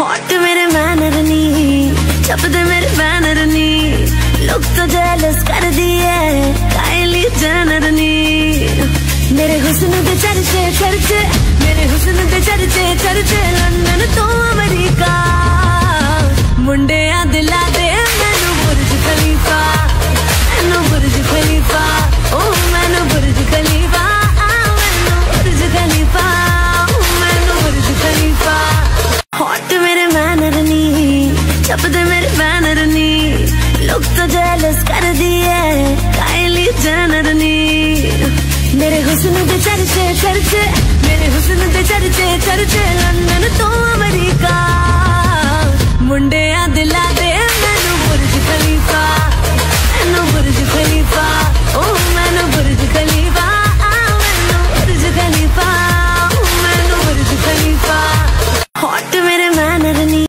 Hot मेरे manner नी छपदे मेरे banner नी। लोग तो जेलस कर दिए काइली जनर नी। मेरे हुसन दे चर्चे चर्चे, मेरे हुस्न दे चर्चे चर्चे। लंदन तो अमेरिका मुंडे दिला दे। बैनर नी। लोग तो जेलस कर दिए काइली जनर नी। मेरे हुस्न दे चर्चे चर्चे